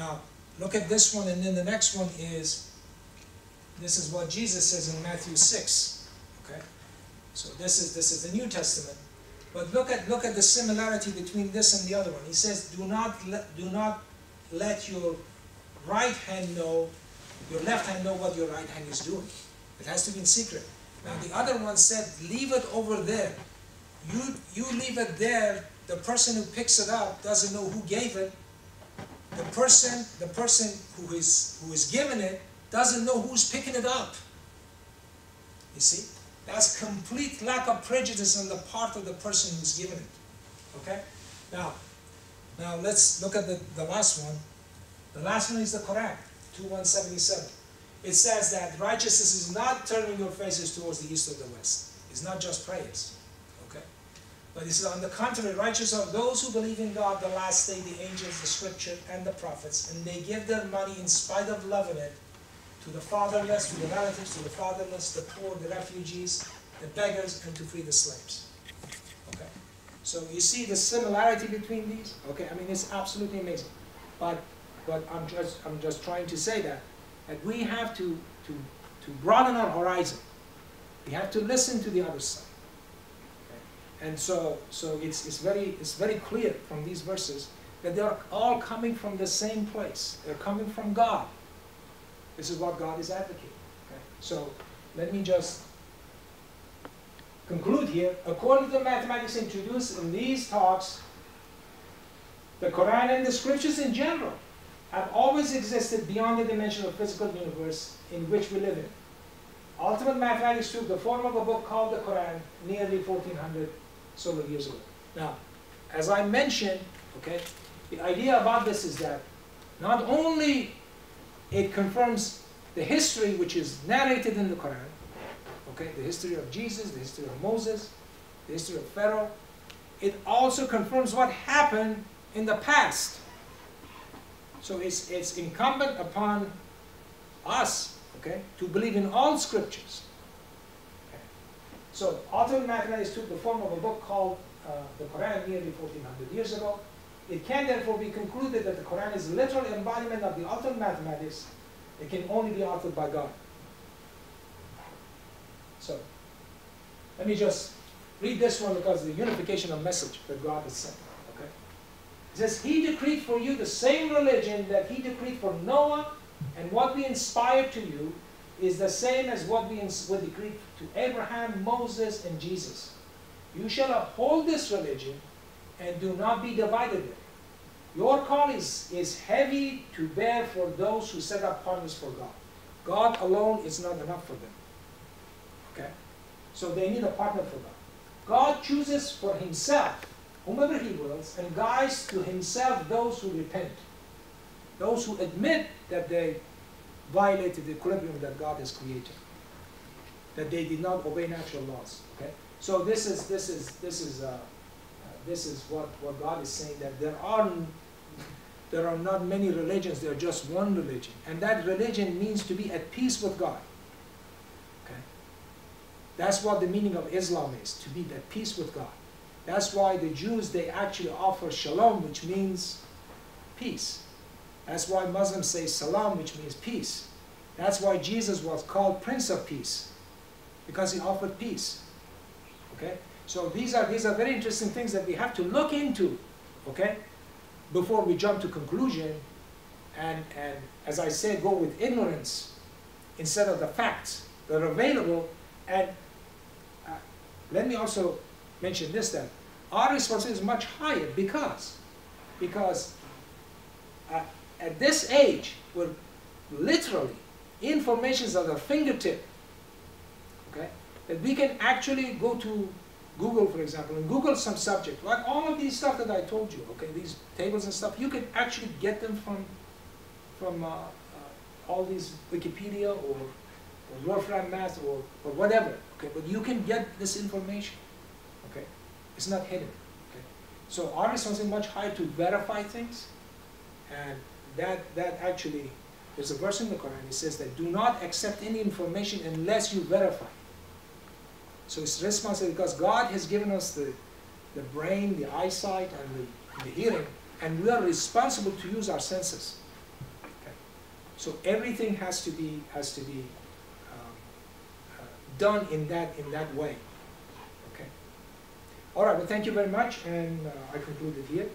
Now, look at this one, and then the next one is, this is what Jesus says in Matthew 6. Okay? So this is this is the New Testament. But look at look at the similarity between this and the other one. He says, "Do not let, do not let your right hand know, your left hand know what your right hand is doing. It has to be in secret." Now the other one said, "Leave it over there. You you leave it there. The person who picks it up doesn't know who gave it. The person the person who is who is given it doesn't know who's picking it up. You see." That's complete lack of prejudice on the part of the person who's given it. Okay? Now, now let's look at the, the last one. The last one is the Quran, 2177. It says that righteousness is not turning your faces towards the east or the west. It's not just prayers. But says, on the contrary, righteous are those who believe in God, the last day, the angels, the scripture, and the prophets, and they give their money in spite of loving it to the fatherless, to the relatives, to the fatherless, the poor, the refugees, the beggars, and to free the slaves. Okay. So you see the similarity between these? Okay, I mean it's absolutely amazing. But but I'm just I'm just trying to say that that we have to to to broaden our horizon. We have to listen to the other side. And so so it's it's very it's very clear from these verses that they're all coming from the same place. They're coming from God. This is what God is advocating. Okay? So let me just conclude here. According to the mathematics introduced in these talks, the Quran and the scriptures in general have always existed beyond the dimension of physical universe in which we live in. Ultimate mathematics took the form of a book called the Quran nearly 1400 solar years ago. Now, as I mentioned, okay, the idea about this is that not only it confirms the history which is narrated in the Quran, okay, the history of Jesus, the history of Moses, the history of Pharaoh. It also confirms what happened in the past. So it's, it's incumbent upon us, okay, to believe in all scriptures. So ultimate mathematics took the form of a book called uh, the Quran nearly 1400 years ago. It can therefore be concluded that the Quran is a literal embodiment of the ultimate mathematics it can only be authored by God. So, let me just read this one because the unification of message that God has sent. Okay? It says, He decreed for you the same religion that He decreed for Noah, and what we inspired to you is the same as what we, decreed to Abraham, Moses, and Jesus. You shall uphold this religion and do not be divided. Your call is, is heavy to bear for those who set up partners for God. God alone is not enough for them. Okay? So they need a partner for God. God chooses for himself whomever he wills and guides to himself those who repent. Those who admit that they violated the equilibrium that God has created. That they did not obey natural laws. Okay? So this is this is this is uh, this is what, what God is saying, that there are, there are not many religions, there are just one religion. And that religion means to be at peace with God. Okay? That's what the meaning of Islam is, to be at peace with God. That's why the Jews, they actually offer shalom, which means peace. That's why Muslims say salam, which means peace. That's why Jesus was called Prince of Peace, because he offered peace. Okay? So these are, these are very interesting things that we have to look into, okay, before we jump to conclusion and, and as I said, go with ignorance instead of the facts that are available. And uh, let me also mention this that our responsibility is much higher because, because uh, at this age, where literally information is at our fingertip, okay, that we can actually go to Google, for example, and Google some subject, like all of these stuff that I told you, okay, these tables and stuff, you can actually get them from, from uh, uh, all these Wikipedia or, or Wolfram Math or, or whatever, okay, but you can get this information, okay, it's not hidden, okay. So our responsibility is much higher to verify things, and that, that actually, there's a verse in the Quran, it says that do not accept any information unless you verify. So it's responsible because God has given us the, the brain, the eyesight, and the, the hearing, and we are responsible to use our senses. So everything has to be has to be um, uh, done in that in that way. Okay. All right. Well, thank you very much, and uh, I conclude it here.